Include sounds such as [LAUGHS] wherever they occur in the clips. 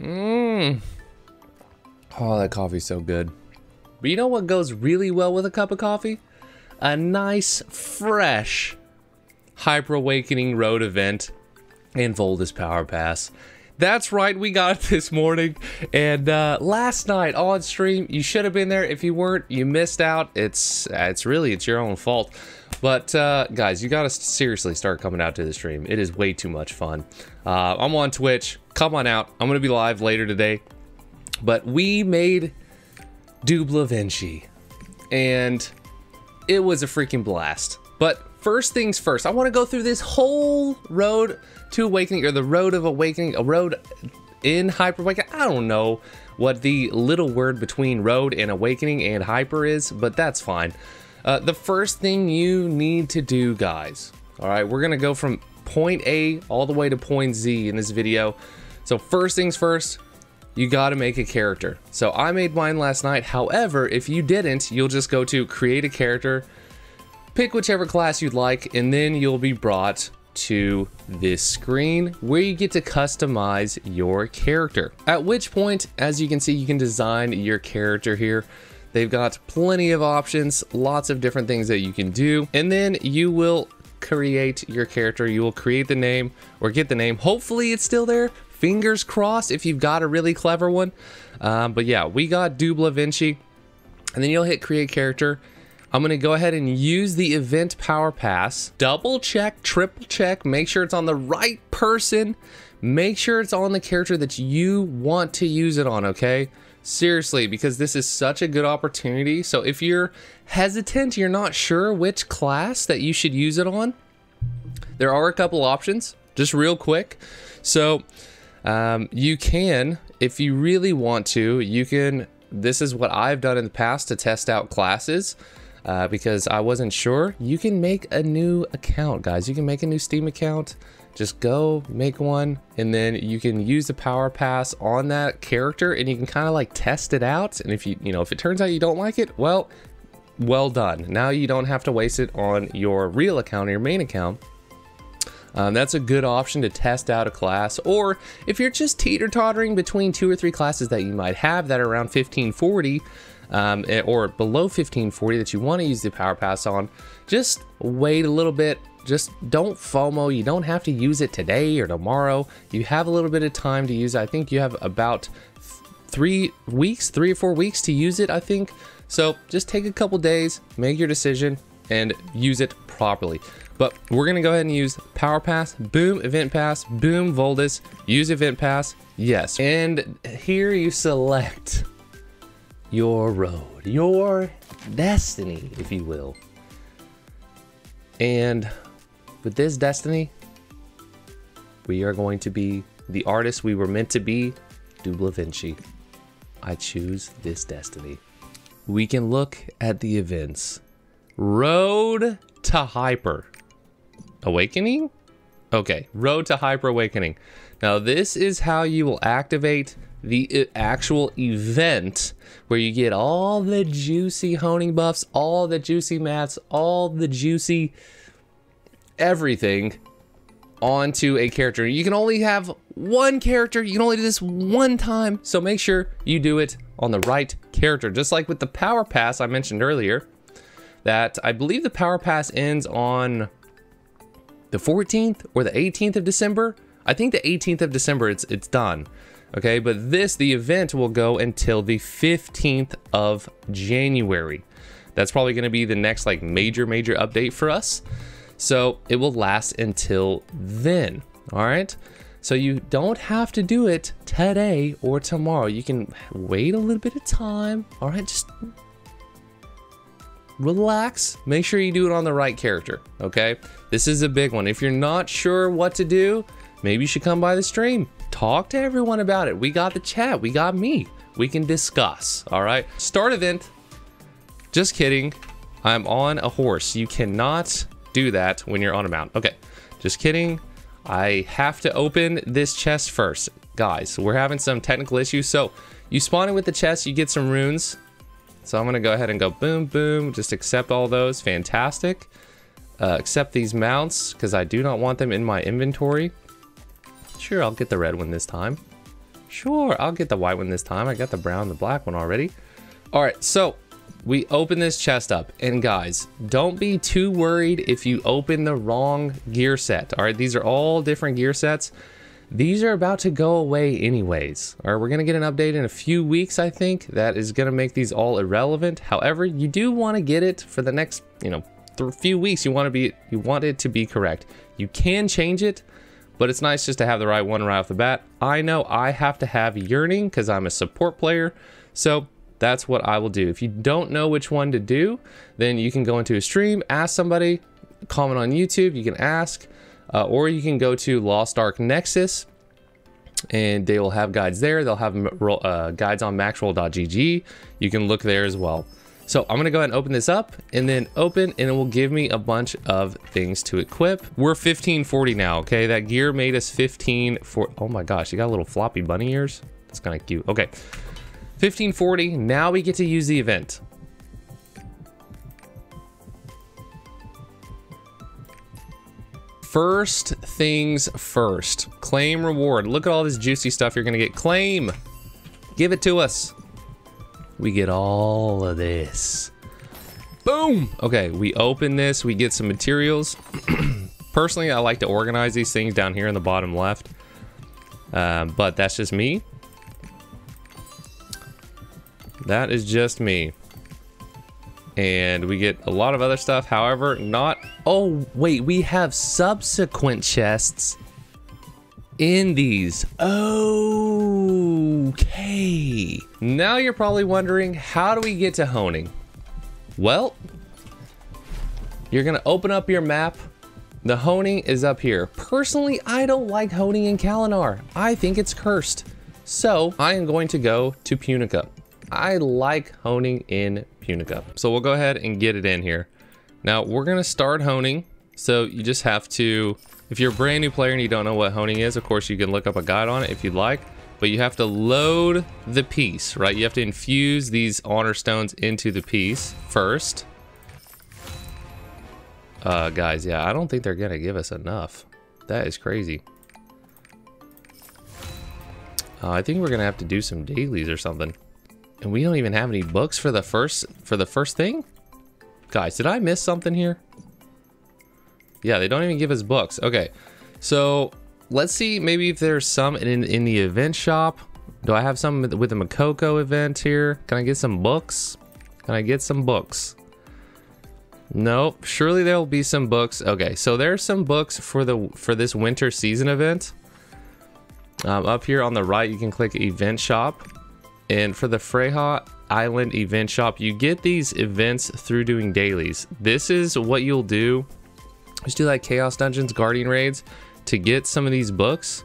Mmm. Oh, that coffee's so good. But you know what goes really well with a cup of coffee? A nice, fresh Hyper Awakening Road event and Voldis Power Pass. That's right, we got it [LAUGHS] this morning. And uh, last night on stream, you should have been there. If you weren't, you missed out. It's it's really it's your own fault. But uh, guys, you got to seriously start coming out to the stream. It is way too much fun. Uh, I'm on Twitch. Come on out. I'm gonna be live later today. But we made Dubla Vinci, and it was a freaking blast. But first things first, I want to go through this whole road to awakening, or the road of awakening, a road in hyper awakening. I don't know what the little word between road and awakening and hyper is, but that's fine. Uh, the first thing you need to do, guys, all right, we're gonna go from point A all the way to point Z in this video. So first things first, you got to make a character. So I made mine last night. However, if you didn't, you'll just go to create a character, pick whichever class you'd like, and then you'll be brought to this screen where you get to customize your character. At which point, as you can see, you can design your character here. They've got plenty of options, lots of different things that you can do, and then you will create your character. You will create the name or get the name. Hopefully it's still there. Fingers crossed if you've got a really clever one. Um, but yeah, we got Dubla Vinci. And then you'll hit create character. I'm going to go ahead and use the event power pass. Double check, triple check, make sure it's on the right person. Make sure it's on the character that you want to use it on, okay? Seriously, because this is such a good opportunity. So if you're hesitant, you're not sure which class that you should use it on, there are a couple options, just real quick. So um, you can, if you really want to, you can, this is what I've done in the past to test out classes. Uh, because I wasn't sure, you can make a new account, guys. You can make a new Steam account just go make one and then you can use the power pass on that character and you can kind of like test it out and if you you know if it turns out you don't like it well well done. Now you don't have to waste it on your real account or your main account. Um, that's a good option to test out a class or if you're just teeter-tottering between two or three classes that you might have that are around 1540 um, eh, or below 1540 that you want to use the power pass on just wait a little bit just don't FOMO. You don't have to use it today or tomorrow. You have a little bit of time to use it. I think you have about three weeks, three or four weeks to use it, I think. So just take a couple days, make your decision, and use it properly. But we're gonna go ahead and use Power Pass, boom, Event Pass, boom, Voldis, use Event Pass, yes. And here you select your road, your destiny, if you will. And with this destiny, we are going to be the artist we were meant to be, Dubla Vinci. I choose this destiny. We can look at the events. Road to Hyper. Awakening? Okay, Road to Hyper Awakening. Now this is how you will activate the actual event where you get all the juicy honing buffs, all the juicy mats, all the juicy everything onto a character. You can only have one character. You can only do this one time. So make sure you do it on the right character. Just like with the power pass I mentioned earlier, that I believe the power pass ends on the 14th or the 18th of December. I think the 18th of December it's it's done. Okay, but this the event will go until the 15th of January. That's probably going to be the next like major major update for us. So it will last until then. All right. So you don't have to do it today or tomorrow. You can wait a little bit of time. All right. Just relax. Make sure you do it on the right character. Okay. This is a big one. If you're not sure what to do, maybe you should come by the stream. Talk to everyone about it. We got the chat. We got me. We can discuss. All right. Start event. Just kidding. I'm on a horse. You cannot do that when you're on a mount. Okay, just kidding. I have to open this chest first. Guys, we're having some technical issues. So you spawn it with the chest, you get some runes. So I'm gonna go ahead and go boom, boom, just accept all those, fantastic. Uh, accept these mounts, because I do not want them in my inventory. Sure, I'll get the red one this time. Sure, I'll get the white one this time. I got the brown, the black one already. All right, so we open this chest up. And guys, don't be too worried if you open the wrong gear set. All right, these are all different gear sets. These are about to go away anyways. All right, we're to get an update in a few weeks, I think, that is to make these all irrelevant. However, you do want to get it for the next, you know, few weeks. You want to be, you want it to be correct. You can change it, but it's nice just to have the right one right off the bat. I know I have to have Yearning because I'm a support player. So that's what I will do. If you don't know which one to do, then you can go into a stream, ask somebody, comment on YouTube, you can ask, uh, or you can go to Lost Ark Nexus and they will have guides there. They'll have uh, guides on maxroll.gg. You can look there as well. So I'm gonna go ahead and open this up and then open and it will give me a bunch of things to equip. We're 1540 now, okay? That gear made us 15 for, oh my gosh, you got little floppy bunny ears? That's kind of cute. Okay, 1540, now we get to use the event. First things first, claim reward. Look at all this juicy stuff you're gonna get. Claim, give it to us. We get all of this. Boom! Okay, we open this, we get some materials. [CLEARS THROAT] Personally, I like to organize these things down here in the bottom left. Um, but that's just me. That is just me and we get a lot of other stuff. However, not... Oh, wait, we have subsequent chests in these. Okay. Now you're probably wondering, how do we get to honing? Well, you're going to open up your map. The honing is up here. Personally, I don't like honing in Khalinar. I think it's cursed. So I am going to go to Punika. I like honing in Punika. So we'll go ahead and get it in here. Now we're gonna start honing. So you just have to, if you're a brand new player and you don't know what honing is, of course you can look up a guide on it if you'd like, but you have to load the piece, right? You have to infuse these honor stones into the piece first. Uh, guys, yeah, I don't think they're gonna give us enough. That is crazy. Uh, I think we're gonna have to do some dailies or something. And we don't even have any books for the first for the first thing? Guys, did I miss something here? Yeah, they don't even give us books. Okay. So, let's see maybe if there's some in in the event shop. Do I have some with the Mokoko event here? Can I get some books? Can I get some books? Nope. Surely there'll be some books. Okay, so there's some books for the for this winter season event. Um, up here on the right, you can click event shop. And for the Freja Island event shop, you get these events through doing dailies. This is what you'll do. Just do like Chaos Dungeons, Guardian Raids to get some of these books,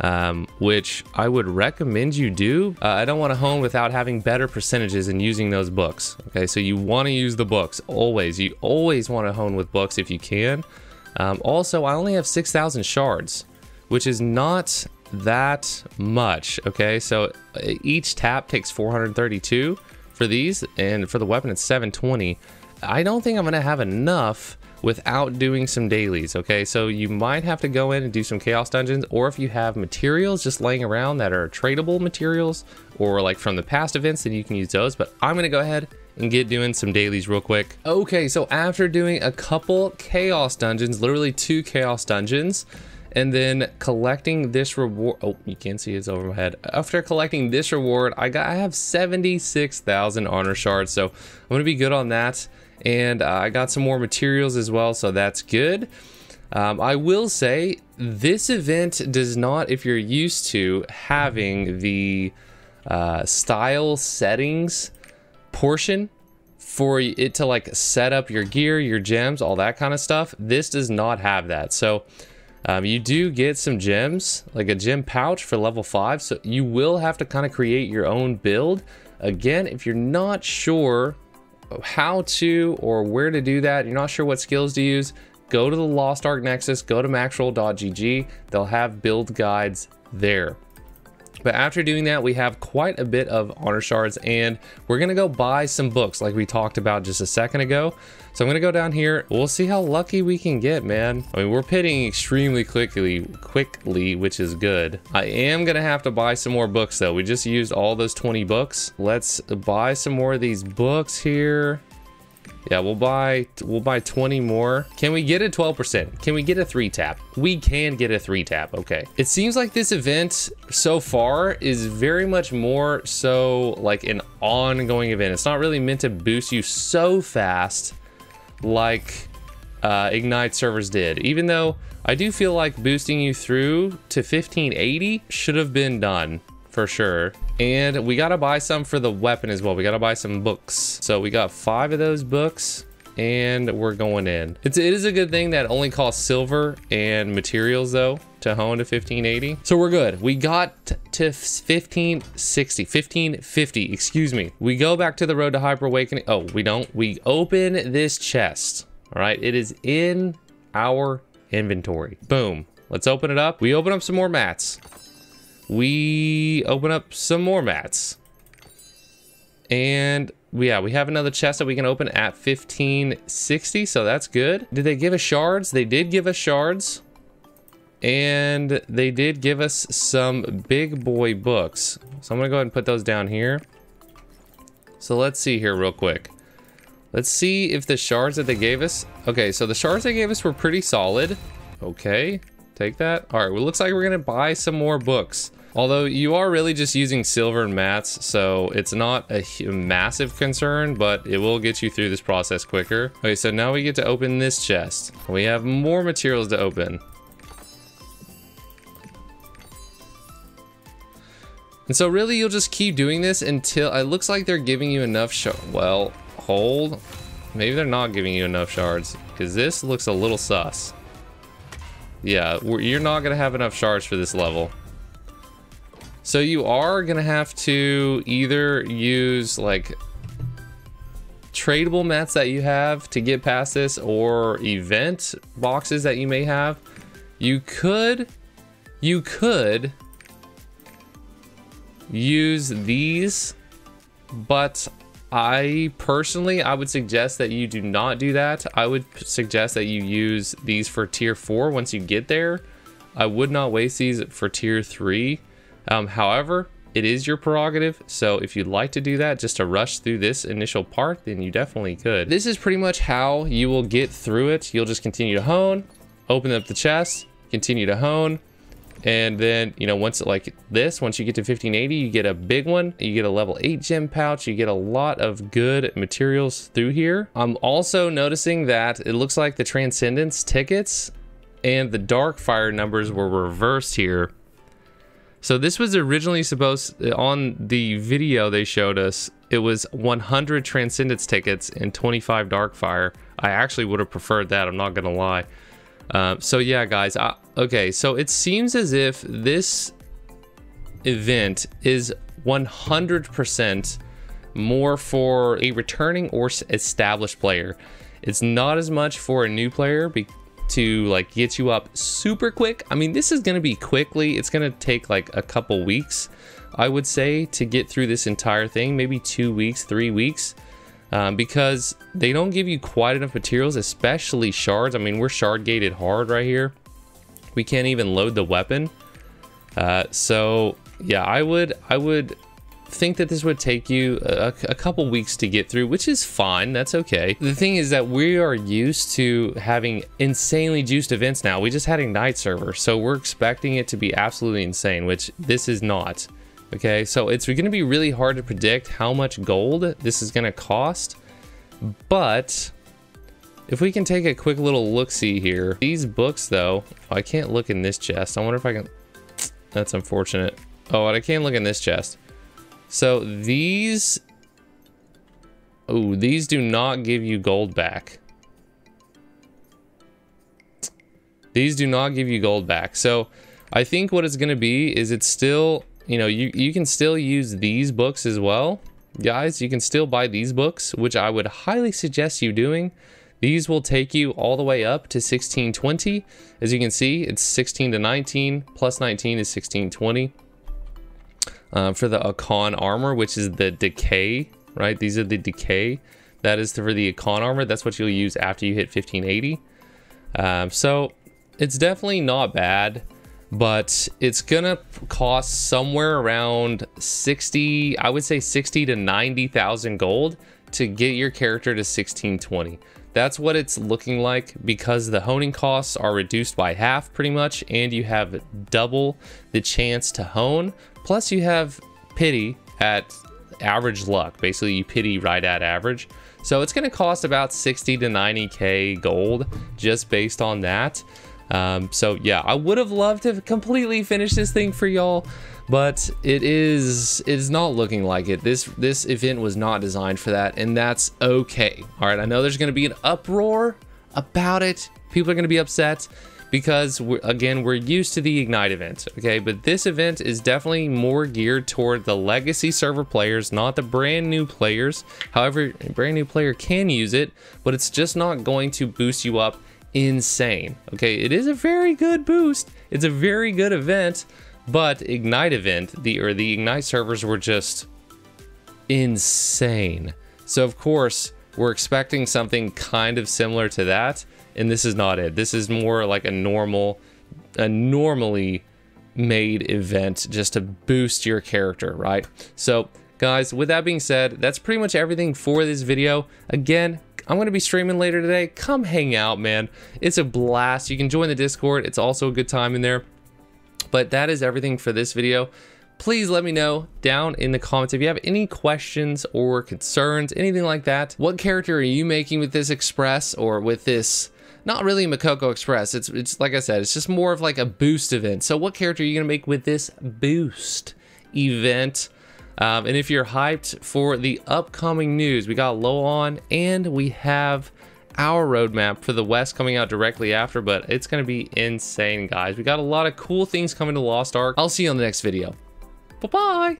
um, which I would recommend you do. Uh, I don't want to hone without having better percentages and using those books. Okay, so you want to use the books always. You always want to hone with books if you can. Um, also, I only have 6,000 shards, which is not that much. Okay, so uh, each tap takes 432 for these, and for the weapon it's 720. I don't think I'm gonna have enough without doing some dailies, okay? So you might have to go in and do some chaos dungeons, or if you have materials just laying around that are tradable materials, or like from the past events, then you can use those, but I'm gonna go ahead and get doing some dailies real quick. Okay, so after doing a couple chaos dungeons, literally two chaos dungeons, and then collecting this reward oh you can't see it's over my head. After collecting this reward i got i have 76,000 honor shards so i'm gonna be good on that. And uh, i got some more materials as well so that's good. Um, i will say this event does not if you're used to having the uh, style settings portion for it to like set up your gear your gems all that kind of stuff this does not have that. So um, you do get some gems, like a gem pouch for level 5, so you will have to kind of create your own build. Again, if you're not sure how to or where to do that, you're not sure what skills to use, go to the Lost Ark Nexus, go to maxroll.gg, they'll have build guides there. But after doing that, we have quite a bit of honor shards and we're gonna go buy some books like we talked about just a second ago. So I'm gonna go down here. We'll see how lucky we can get, man. I mean, we're pitting extremely quickly, quickly, which is good. I am gonna have to buy some more books though. We just used all those 20 books. Let's buy some more of these books here. Yeah, we'll buy we'll buy 20 more. Can we get a 12%? Can we get a three tap? We can get a three tap. Okay. It seems like this event so far is very much more so like an ongoing event. It's not really meant to boost you so fast like uh, Ignite servers did. Even though I do feel like boosting you through to 1580 should have been done for sure. And we gotta buy some for the weapon as well. We gotta buy some books. So we got five of those books and we're going in. It's, it is a good thing that only costs silver and materials though to hone to 1580. So we're good. We got to 1560, 1550, excuse me. We go back to the road to hyper awakening. Oh, we don't. We open this chest. All right. It is in our inventory. Boom. Let's open it up. We open up some more mats we open up some more mats. And yeah, we have another chest that we can open at 1560, so that's good. Did they give us shards? They did give us shards. And they did give us some big boy books. So I'm gonna go ahead and put those down here. So let's see here real quick. Let's see if the shards that they gave us. Okay, so the shards they gave us were pretty solid. Okay, take that. All right, well, looks like we're gonna buy some more books. Although you are really just using silver and mats, so it's not a massive concern, but it will get you through this process quicker. Okay, so now we get to open this chest. We have more materials to open. And so really you'll just keep doing this until it looks like they're giving you enough well, hold. Maybe they're not giving you enough shards because this looks a little sus. Yeah, you're not going to have enough shards for this level. So you are going to have to either use like tradable mats that you have to get past this or event boxes that you may have. You could, you could use these, but I personally, I would suggest that you do not do that. I would suggest that you use these for tier four once you get there. I would not waste these for tier three um, however, it is your prerogative, so if you'd like to do that just to rush through this initial part, then you definitely could. This is pretty much how you will get through it. You'll just continue to hone, open up the chest, continue to hone, and then, you know, once it like this, once you get to 1580, you get a big one. You get a level 8 gem pouch. You get a lot of good materials through here. I'm also noticing that it looks like the Transcendence tickets and the Dark Fire numbers were reversed here. So this was originally supposed, on the video they showed us, it was 100 Transcendence tickets and 25 Darkfire. I actually would have preferred that, I'm not gonna lie. Uh, so yeah, guys, I, okay, so it seems as if this event is 100% more for a returning or established player. It's not as much for a new player to like get you up super quick. I mean, this is going to be quickly. It's going to take like a couple weeks, I would say, to get through this entire thing. Maybe two weeks, three weeks. Um, because they don't give you quite enough materials, especially shards. I mean, we're shard gated hard right here. We can't even load the weapon. Uh, so yeah, I would, I would think that this would take you a, a, couple weeks to get through, which is fine. That's okay. The thing is that we are used to having insanely juiced events now. We just had Ignite server, so we're expecting it to be absolutely insane, which this is not. Okay, so it's going to be really hard to predict how much gold this is going to cost, but if we can take a quick little look-see here. These books, though, I can't look in this chest. I wonder if I can... [TSK] That's unfortunate. Oh, and I can't look in this chest. So these... Oh, these do not give you gold back. These do not give you gold back. So I think what it's going to be is it's still, you know, you, you can still use these books as well. Guys, you can still buy these books, which I would highly suggest you doing. These will take you all the way up to 1620. As you can see, it's 16 to 19, plus 19 is 1620. Uh, for the Akkan armor, which is the decay, right? These are the decay. That is for the Akkan armor. That's what you'll use after you hit 1580. Um, so it's definitely not bad, but it's gonna cost somewhere around 60, I would say 60 to 90,000 gold to get your character to 1620. That's what it's looking like because the honing costs are reduced by half pretty much, and you have double the chance to hone. Plus you have pity at average luck. Basically you pity right at average. So it's gonna cost about 60 to 90K gold just based on that. Um, so yeah, I would have loved to completely finish this thing for y'all, but it is it is not looking like it. This this event was not designed for that, and that's okay. All right, I know there's going to be an uproar about it. People are going to be upset because we're, again we're used to the ignite event okay but this event is definitely more geared toward the legacy server players not the brand new players however a brand new player can use it but it's just not going to boost you up insane. Okay, it is a very good boost. It's a very good event, but Ignite event, the or the Ignite servers were just insane. So of course, we're expecting something kind of similar to that, and this is not it. This is more like a normal a normally made event just to boost your character, right? So guys, with that being said, that's pretty much everything for this video. Again, I'm going to be streaming later today. Come hang out, man. It's a blast. You can join the Discord. It's also a good time in there. But that is everything for this video. Please let me know down in the comments if you have any questions or concerns, anything like that. What character are you making with this Express or with this not really Mokoko Express. It's it's like I said, it's just more of like a boost event. So what character are you gonna make with this boost event? Um, and if you're hyped for the upcoming news, we got LOA ON and we have our roadmap for the West coming out directly after, but it's going to be insane, guys. We got a lot of cool things coming to Lost Ark. I'll see you on the next video. Bye-bye.